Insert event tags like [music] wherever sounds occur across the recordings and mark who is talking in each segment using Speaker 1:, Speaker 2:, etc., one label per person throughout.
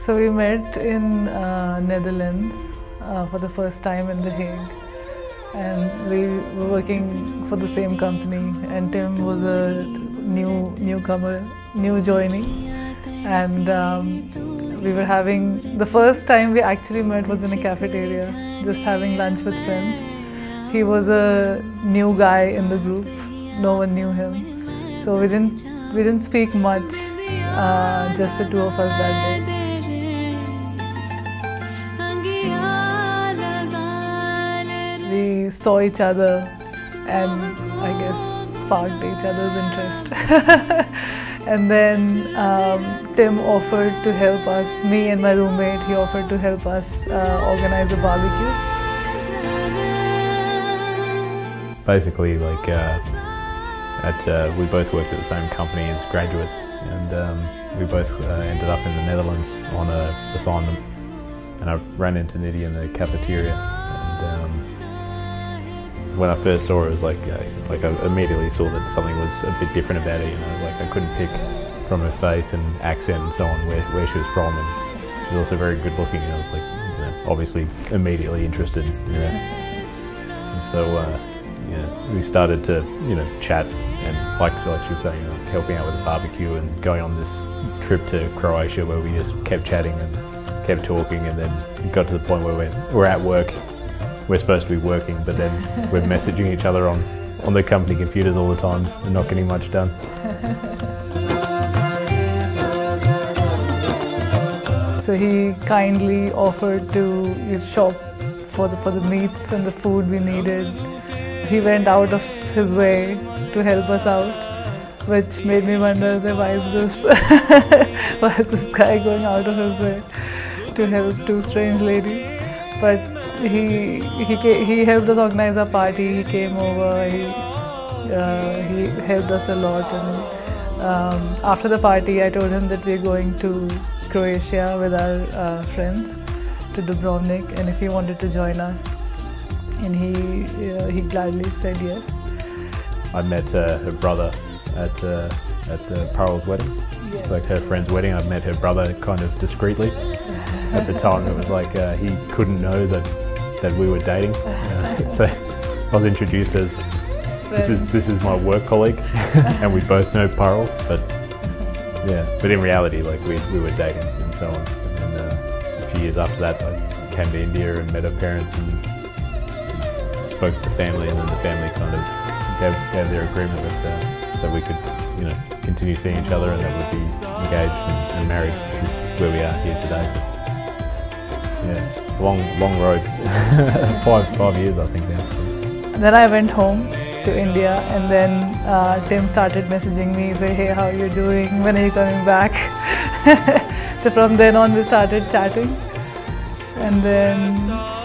Speaker 1: So we met in uh, Netherlands uh, for the first time in The Hague, and we were working for the same company. And Tim was a new newcomer, new joining. and um, we were having the first time we actually met was in a cafeteria, just having lunch with friends. He was a new guy in the group; no one knew him, so we didn't we didn't speak much. Uh, just the two of us that day. We saw each other and I guess sparked each other's interest. [laughs] and then um, Tim offered to help us, me and my roommate, he offered to help us uh, organize a barbecue.
Speaker 2: Basically, like, uh, at, uh, we both worked at the same company as graduates and um, we both uh, ended up in the Netherlands on a assignment and I ran into Nidhi in the cafeteria and um, when I first saw her, it was like, uh, like I immediately saw that something was a bit different about her. You know, like I couldn't pick from her face and accent and so on where, where she was from, and she was also very good looking. And I was like, you know, obviously immediately interested. You know, and so uh, yeah, we started to you know chat and like like she was saying, you know, helping out with the barbecue and going on this trip to Croatia where we just kept chatting and kept talking, and then got to the point where we're, we're at work we're supposed to be working, but then we're messaging each other on, on the company computers all the time and not getting much done.
Speaker 1: So he kindly offered to shop for the, for the meats and the food we needed. He went out of his way to help us out, which made me wonder why is this, [laughs] why is this guy going out of his way to help two strange ladies? But he he he helped us organize a party. He came over. He uh, he helped us a lot. And um, after the party, I told him that we're going to Croatia with our uh, friends to Dubrovnik, and if he wanted to join us, and he uh, he gladly said yes.
Speaker 2: I met uh, her brother at uh, at Parul's wedding.
Speaker 1: Yeah.
Speaker 2: Like her friend's wedding, I met her brother kind of discreetly. At the time, it was like uh, he couldn't know that that we were dating. [laughs] Uh, so I was introduced as this is this is my work colleague, [laughs] and we both know Parul. But yeah, but in reality, like we, we were dating and so on. And uh, a few years after that, I came to India and met her parents and spoke to the family, and then the family kind of gave, gave their agreement that uh, that we could you know continue seeing each other and that we'd be engaged and, and married, where we are here today. Yeah, long, long road. [laughs] five, five years, I think now.
Speaker 1: Then I went home to India, and then uh, Tim started messaging me, say, "Hey, how are you doing? When are you coming back?" [laughs] so from then on, we started chatting, and then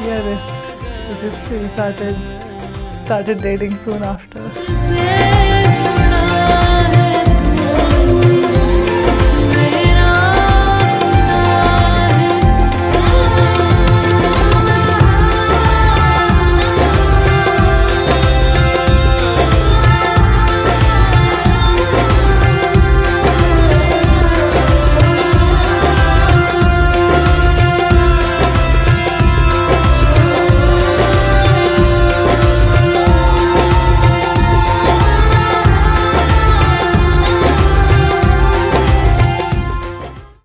Speaker 1: yeah, this, this history. We started started dating soon after.